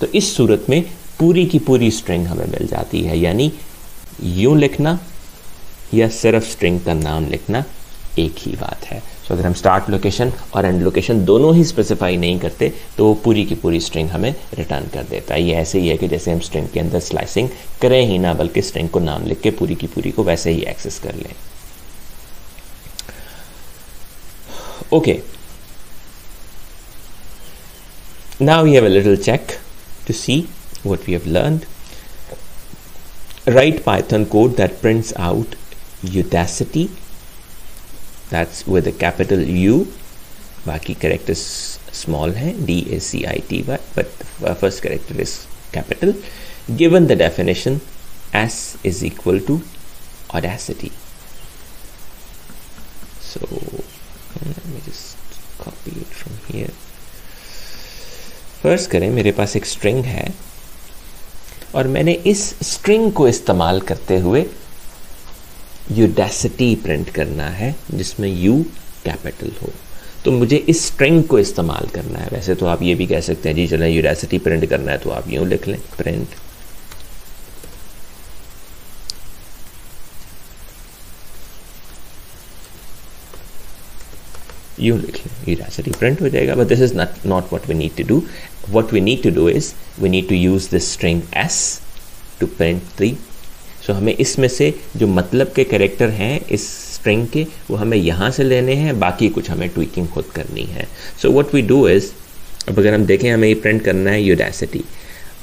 तो इस सूरत में पूरी की पूरी स्ट्रिंग हमें मिल जाती है यानी यूँ लिखना या सिर्फ़ स्ट्रिंग का नाम लिखना एक ही बात है। सो so, अगर हम स्टार्ट लोकेशन और एंड लोकेशन दोनों ही स्पेसिफाई नहीं करते तो वो पूरी की पूरी स्ट्रिंग हमें रिटर्न कर देता है। ये ऐसे ही है कि जैसे हम स्ट्रिंग के अंदर स्लाइसिंग करें ही ना बल्कि स्ट्रिंग को नाम लिख के पूरी की पूरी को वैसे ही एक्सेस कर लें। Okay now we have a little check. to see what we have learned. Write Python code that prints out Udacity. That's with a capital U. Baki character is small hai, D A C I T Y, but the first character is capital. Given the definition, S is equal to Audacity. फ़र्ज़ करें, मेरे पास एक string है, और मैंने इस string को इस्तेमाल करते हुए यूडेसिटी प्रिंट करना है, जिसमें यू कैपिटल हो। तो मुझे इस स्ट्रिंग को इस्तेमाल करना है। वैसे तो आप ये भी कह सकते हैं, जी, चलें यूडेसिटी प्रिंट करना है तो आप यूँ लिख लें प्रिंट यूँ लिख लें यूडेसिटी प्रिंट हो जाएगा but this is not not what we need to do what we need to do is we need to use this string S to print three so हमें इसमें से जो मतलब के कैरेक्टर हैं, इस स्ट्रिंग के, वो हमें यहाँ से लेने हैं, बाकी कुछ हमें ट्वीकिंग खुद करनी है। So what we do is अब अगर हम देखें, हमें ये प्रिंट करना है यूडेसिटी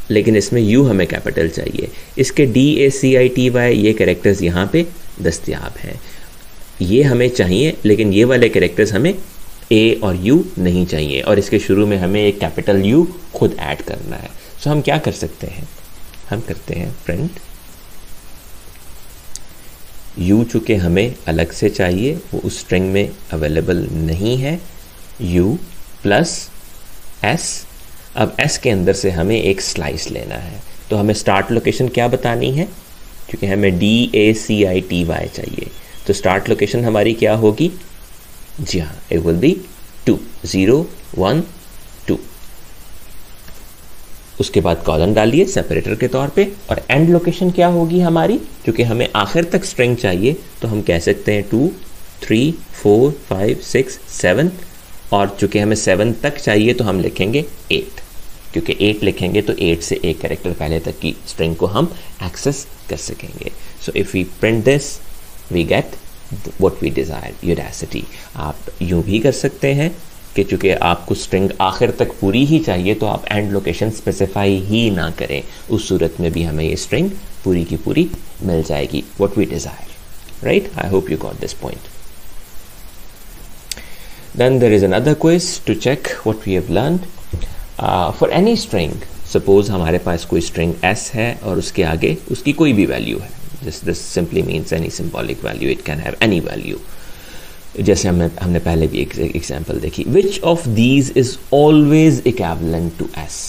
लेकिन इसमें यू हमें कैपिटल चाहिए। इसके D A C I T Y ये कैरेक्टर्स यहाँ पे दस्तियाब हैं। ये हमें चाहिए, लेकिन ये वाले कैरेक्टर्स हमें ए और यू नहीं चाहिए। और इसके शुरू में हमें एक कैपिटल यू खुद ऐड करना है। सो so हम क्या कर सकते हैं? हम करते हैं प्रिंट यू चूँकि हमें अलग से चाहिए, वो उस स्ट्रिंग में अवेलेबल नहीं है। यू प्लस एस अब एस के अंदर से हमें एक स्लाइस लेना है। तो हमें स्टार्ट लोकेशन क्या बतानी है? क्योंकि हमें D A C I T Y चाहिए। तो स्टार्ट लोकेशन हमारी क्या होगी? जी हाँ it will be two zero one two उसके बाद कॉलन डालिए सेपरेटर के तौर पे और एंड लोकेशन क्या होगी हमारी? क्योंकि हमें आखिर तक स्ट्रिंग चाहिए तो हम कह सकते हैं two three four five six seven और चूँकि हमें सेवन तक चाहिए तो हम लिखेंगे एट क्योंकि एट लिखेंगे तो एट से एक कैरेक्टर पहले तक की स्ट्रिंग को हम एक्सेस कर सकेंगे. So if we print this we get what we desire audacity आप यूँ भी कर सकते हैं कि चूँकि आपको स्ट्रिंग आखिर तक पूरी ही चाहिए तो आप एंड लोकेशन स्पेसिफाई ही ना करें। उस सूरत में भी हमें ये स्ट्रिंग पूरी की पूरी मिल जाएगी what we desire right I hope you got this point then there is another quiz to check what we have learned. Uh, for any string suppose हमारे पास कोई string s है और उसके आगे उसकी कोई भी वैल्यू है। This this simply means any symbolic value, it can have any value. जैसे हमने हमने पहले भी एक एग्ज़ाम्पल देखी। Which of these is always equivalent to S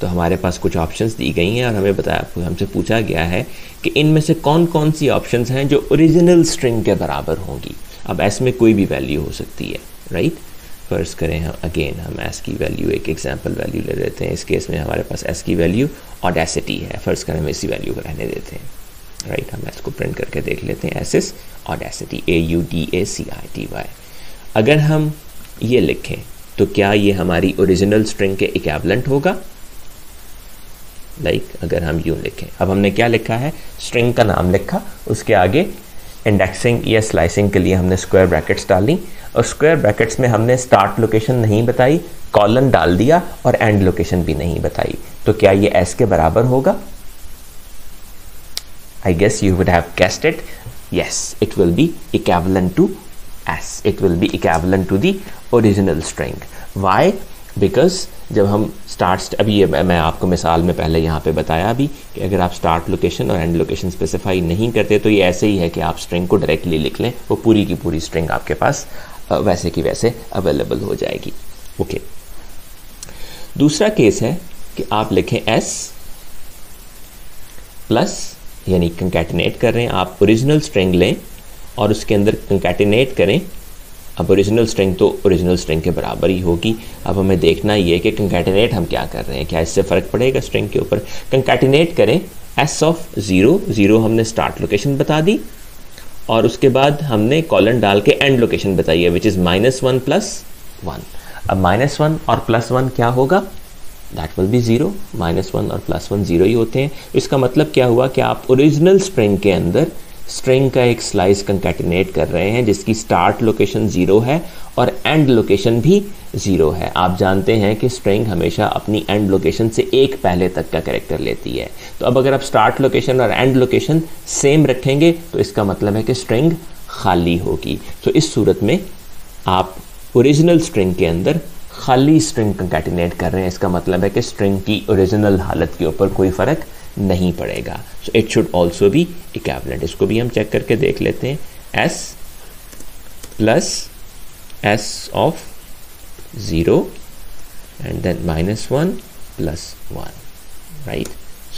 तो हमारे पास कुछ ऑप्शंस दी गई हैं और हमें बताया, हमसे पूछा गया है कि इनमें से कौन कौन सी ऑप्शंस हैं जो ओरिजिनल स्ट्रिंग के बराबर होंगी। अब एस में कोई भी वैल्यू हो सकती है राइट फ़र्स्ट करें हम अगेन हम एस की वैल्यू एक एग्ज़ाम्पल वैल्यू ले लेते हैं। इस केस में हमारे पास एस की वैल्यू ऑडेसिटी है। फ़र्स्ट करें हम इसी वैल्यू को रहने देते हैं। राइट हम इसको प्रिंट करके देख लेते हैं। S S audacity A U D A C I T Y अगर हम ये लिखें तो क्या ये हमारी ओरिजिनल स्ट्रिंग के इक्वलेंट होगा? लाइक like, अगर हम यूँ लिखें। अब हमने क्या लिखा है? स्ट्रिंग का नाम लिखा। उसके आगे इंडेक्सिंग या स्लाइसिंग के लिए हमने स्क्वायर ब्रैकेट्स डाली। और स्क्वायर ब्रैकेट्स में हमने स्टार्ट लोकेशन नहीं बताई कॉलन डाल दिया और एंड लोकेशन भी नहीं बताई। तो क्या ये एस के बराबर होगा? I guess you would have guessed it. Yes, it will be equivalent to S. It will be equivalent to the original string. Why? Because जब हम स्टार्ट अभी मैं आपको मिसाल में पहले यहाँ पे बताया अभी कि अगर आप स्टार्ट लोकेशन और एंड लोकेशन स्पेसिफाई नहीं करते तो ये ऐसे ही है कि आप स्ट्रिंग को डायरेक्टली लिख लें वो पूरी की पूरी स्ट्रिंग आपके पास वैसे की वैसे अवेलेबल हो जाएगी ओके okay. दूसरा केस है कि आप लिखें एस प्लस यानी कंकैटिनेट कर रहे हैं। आप ओरिजिनल स्ट्रिंग लें और उसके अंदर कंकैटिनेट करें। अब ओरिजिनल स्ट्रिंग तो ओरिजिनल स्ट्रिंग के बराबर ही होगी। अब हमें देखना ये कि कंकैटिनेट हम क्या कर रहे हैं। क्या इससे फ़र्क पड़ेगा स्ट्रिंग के ऊपर? कंकैटिनेट करें। एस ऑफ़ ज़ीरो ज़ीरो हमने स्टार्ट लोकेशन बता दी। और उसके बाद हमने कॉलन डाल के एंड लोकेशन बताई है which is minus one plus one अब माइनस वन और प्लस वन क्या होगा? That will be zero minus one और प्लस वन ज़ीरो ही होते हैं। इसका मतलब क्या हुआ कि आप ओरिजिनल स्ट्रिंग के अंदर स्ट्रिंग का एक स्लाइस कंकैटिनेट कर रहे हैं, जिसकी स्टार्ट लोकेशन ज़ीरो है और एंड लोकेशन भी ज़ीरो है। आप जानते हैं कि स्ट्रिंग हमेशा अपनी एंड लोकेशन से एक पहले तक का करेक्टर लेती है। तो अब अगर आप स्टार्ट लोकेशन और एंड लोकेशन सेम रखेंगे तो इसका मतलब है कि स्ट्रिंग खाली होगी। तो इस सूरत में आप ओरिजिनल स्ट्रिंग के अंदर खाली स्ट्रिंग कंकैटिनेट कर रहे हैं, इसका मतलब है कि स्ट्रिंग की ओरिजिनल हालत के ऊपर कोई फ़र्क नहीं पड़ेगा। So it should also be equivalent इसको भी हम चेक करके देख लेते हैं। S plus S of zero and then minus one plus one right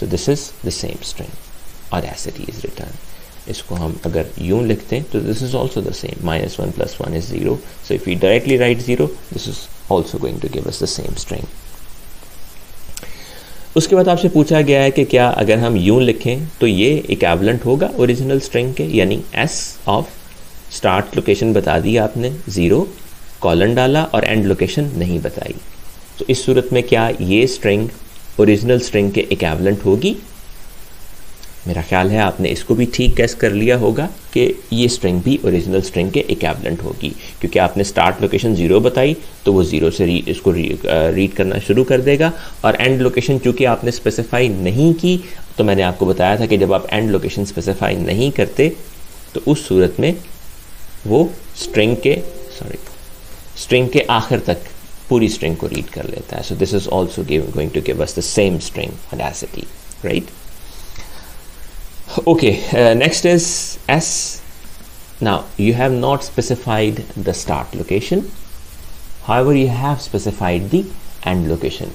so this is the same string और एस इट इज़ रिटर्न इसको हम अगर यूँ लिखते हैं तो this is also the same minus one plus one is zero so if you directly write zero this is also going to give us the same string उसके बाद आपसे पूछा गया है कि क्या अगर हम यूँ लिखें तो ये इक्वलेंट होगा ओरिजिनल स्ट्रिंग के, यानी एस ऑफ़ स्टार्ट लोकेशन बता दी आपने ज़ीरो कॉलन डाला और एंड लोकेशन नहीं बताई। तो इस सूरत में क्या ये स्ट्रिंग ओरिजिनल स्ट्रिंग के इक्वलेंट होगी? मेरा ख्याल है आपने इसको भी ठीक कैस कर लिया होगा कि ये स्ट्रिंग भी ओरिजिनल स्ट्रिंग के इक्वलेंट होगी। क्योंकि आपने स्टार्ट लोकेशन ज़ीरो बताई तो वो ज़ीरो से री, इसको री, रीड करना शुरू कर देगा। और एंड लोकेशन चूँकि आपने स्पेसिफाई नहीं की तो मैंने आपको बताया था कि जब आप एंड लोकेशन स्पेसिफाई नहीं करते तो उस सूरत में वो स्ट्रिंग के सॉरी स्ट्रिंग के आखिर तक पूरी स्ट्रिंग को रीड कर लेता है। So this is also going to give us the same string right okay uh, next is s. Now you have not specified the start location. However you have specified the end location.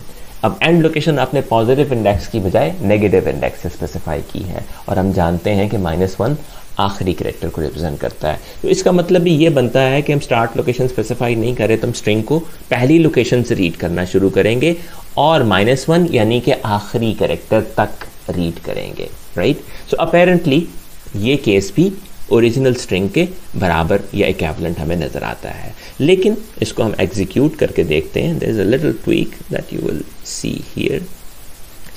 अब end location आपने positive index की बजाय negative index से specify की है। और हम जानते हैं कि माइनस वन आखिरी करेक्टर को रिप्रेजेंट करता है। तो इसका मतलब भी ये बनता है कि हम स्टार्ट लोकेशन स्पेसिफाई नहीं करें तो हम स्ट्रिंग को पहली लोकेशन से रीड करना शुरू करेंगे और माइनस वन यानी कि आखिरी करेक्टर तक रीड करेंगे। राइट सो अपेरेंटली ये केस भी ओरिजिनल स्ट्रिंग के बराबर या इक्वलेंट हमें नज़र आता है। लेकिन इसको हम एग्जीक्यूट करके देखते हैं। There is a little tweak that you will see here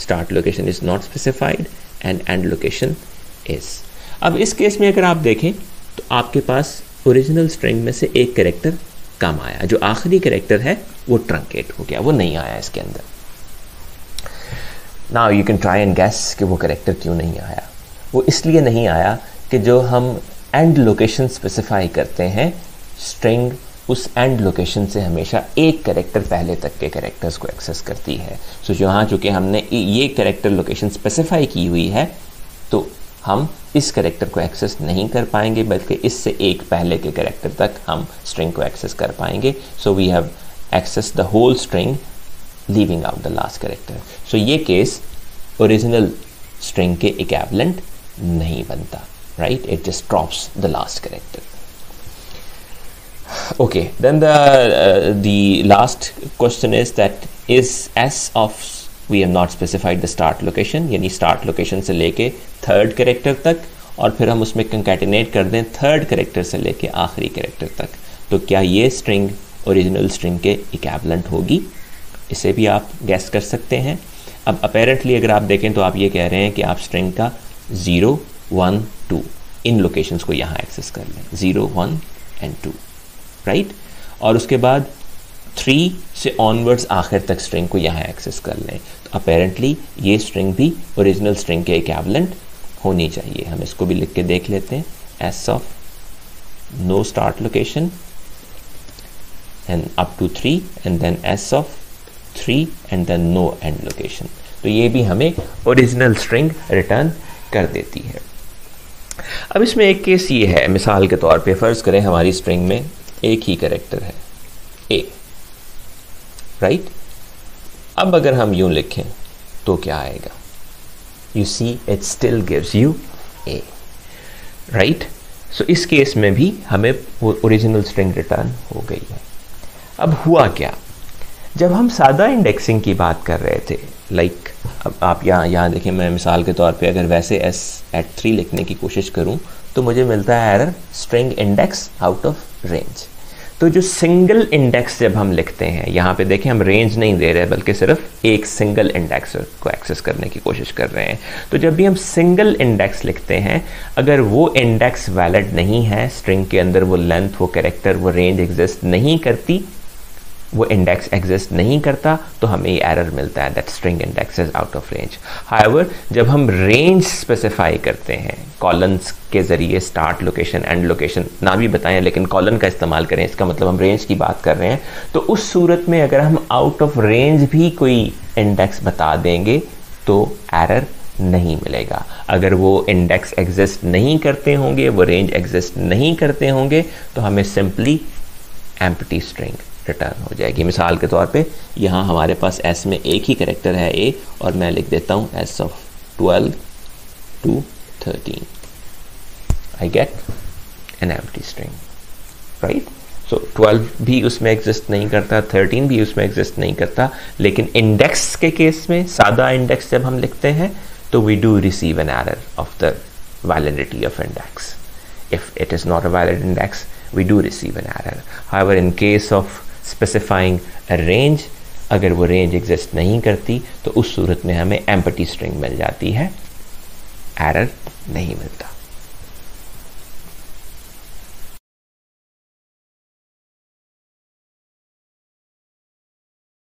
start location is not specified and end location is अब इस केस में अगर आप देखें तो आपके पास ओरिजिनल स्ट्रिंग में से एक करेक्टर कम आया। जो आखिरी करेक्टर है, वो ट्रंकेट हो गया। वो नहीं आया इसके अंदर। Now you can try and guess कि वो करेक्टर क्यों नहीं आया। वो इसलिए नहीं आया कि जो हम एंड लोकेशन स्पेसिफाई करते हैं स्ट्रिंग उस एंड लोकेशन से हमेशा एक करेक्टर पहले तक के करेक्टर्स को एक्सेस करती है। सो so, यहाँ चूँकि हमने ये करेक्टर लोकेशन स्पेसिफाई की हुई है तो हम इस करेक्टर को एक्सेस नहीं कर पाएँगे बल्कि इससे एक पहले के करेक्टर तक हम स्ट्रिंग को एक्सेस कर पाएँगे। So we have access the whole string leaving out the last character so ये केस ओरिजिनल स्ट्रिंग के इक्वलेंट नहीं बनता right it just drops the last character okay then the the last question is that is S of we have not specified the start location यानी start location से लेके third character तक, और फिर हम उसमें कंकेटिनेट कर दें थर्ड करेक्टर से लेके आखिरी करेक्टर तक। तो क्या ये स्ट्रिंग ओरिजिनल स्ट्रिंग के इक्वलेंट होगी? इसे भी आप गैस कर सकते हैं। अब अपेरेंटली अगर आप देखें तो आप ये कह रहे हैं कि आप स्ट्रिंग का zero one two in locations को यहाँ एक्सेस कर लें। Zero one and two right और उसके बाद थ्री से ऑनवर्ड्स आखिर तक स्ट्रिंग को यहाँ एक्सेस कर लें। तो अपेरेंटली ये स्ट्रिंग भी ओरिजिनल स्ट्रिंग के इक्वलेंट होनी चाहिए। हम इसको भी लिख के देख लेते हैं। S of no start location and up to three and then S of three and then no end location तो ये भी हमें ओरिजिनल स्ट्रिंग रिटर्न कर देती है। अब इसमें एक केस ये है। मिसाल के तौर पे फ़र्ज़ करें हमारी स्ट्रिंग में एक ही करेक्टर है। A right right? अब अगर हम यूँ लिखें तो क्या आएगा? You see it still gives you A right so इस केस में भी हमें ओरिजिनल स्ट्रिंग रिटर्न हो गई है। अब हुआ क्या? जब हम सादा इंडेक्सिंग की बात कर रहे थे लाइक like, अब आप यहाँ यहाँ देखें मैं मिसाल के तौर पे अगर वैसे एस एट थ्री लिखने की कोशिश करूँ तो मुझे मिलता है error string index out of range तो जो सिंगल इंडेक्स जब हम लिखते हैं यहाँ पे देखें हम रेंज नहीं दे रहे बल्कि सिर्फ़ एक सिंगल इंडेक्स को एक्सेस करने की कोशिश कर रहे हैं। तो जब भी हम सिंगल इंडेक्स लिखते हैं अगर वो इंडेक्स वैलिड नहीं है स्ट्रिंग के अंदर वो लेंथ वो कैरेक्टर वो रेंज एग्जिस्ट नहीं करती वो इंडेक्स एग्जिस्ट नहीं करता तो हमें एरर मिलता है that string index is out of range however जब हम रेंज स्पेसिफाई करते हैं कॉलन्स के ज़रिए स्टार्ट लोकेशन एंड लोकेशन ना भी बताएँ, लेकिन कॉलन का इस्तेमाल करें, इसका मतलब हम रेंज की बात कर रहे हैं तो उस सूरत में अगर हम आउट ऑफ़ रेंज भी कोई इंडेक्स बता देंगे तो एरर नहीं मिलेगा. अगर वो इंडेक्स एग्जिस्ट नहीं करते होंगे, वो रेंज एग्जिस्ट नहीं करते होंगे तो हमें सिंपली एम्पटी स्ट्रिंग रिटर्न हो जाएगी। मिसाल के तौर पे, यहाँ हमारे पास एस में एक ही करेक्टर है ए और मैं लिख देता हूँ S of twelve to thirteen I get an empty string right so twelve भी उसमें एग्जिस्ट नहीं करता थर्टीन भी उसमें एग्जिस्ट नहीं करता, लेकिन इंडेक्स के केस में, सादा इंडेक्स जब हम लिखते हैं तो we do receive an error of the validity of index if it is not a valid index, we do receive an error. However, in case of specifying a range अगर वो range exist नहीं करती तो उस सूरत में हमें empty string मिल जाती है। एरर नहीं मिलता।